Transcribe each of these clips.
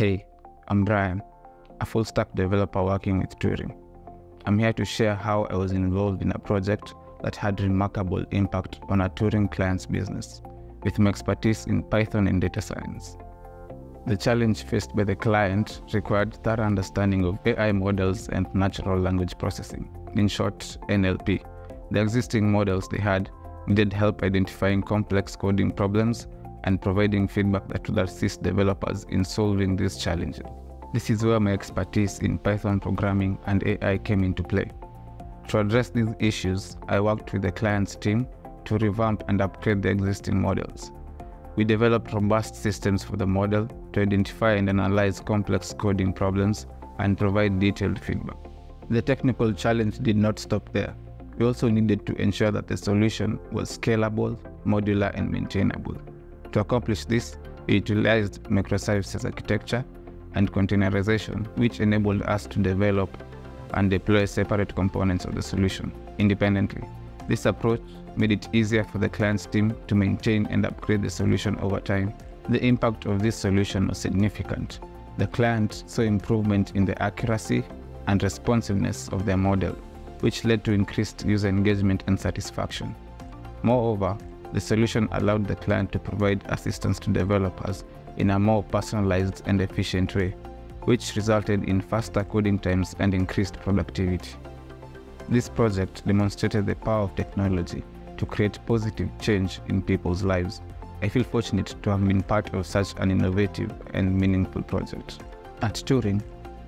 Hey, I'm Brian, a full stack developer working with Turing. I'm here to share how I was involved in a project that had remarkable impact on a Turing client's business with my expertise in Python and data science. The challenge faced by the client required thorough understanding of AI models and natural language processing, in short, NLP. The existing models they had needed help identifying complex coding problems and providing feedback that would assist developers in solving these challenges. This is where my expertise in Python programming and AI came into play. To address these issues, I worked with the client's team to revamp and upgrade the existing models. We developed robust systems for the model to identify and analyze complex coding problems and provide detailed feedback. The technical challenge did not stop there. We also needed to ensure that the solution was scalable, modular, and maintainable. To accomplish this, we utilized microservices architecture and containerization, which enabled us to develop and deploy separate components of the solution independently. This approach made it easier for the client's team to maintain and upgrade the solution over time. The impact of this solution was significant. The client saw improvement in the accuracy and responsiveness of their model, which led to increased user engagement and satisfaction. Moreover, the solution allowed the client to provide assistance to developers in a more personalized and efficient way, which resulted in faster coding times and increased productivity. This project demonstrated the power of technology to create positive change in people's lives. I feel fortunate to have been part of such an innovative and meaningful project. At Turing,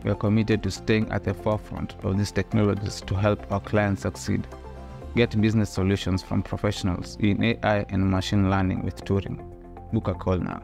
we are committed to staying at the forefront of these technologies to help our clients succeed. Get business solutions from professionals in AI and machine learning with Turing. Book a call now.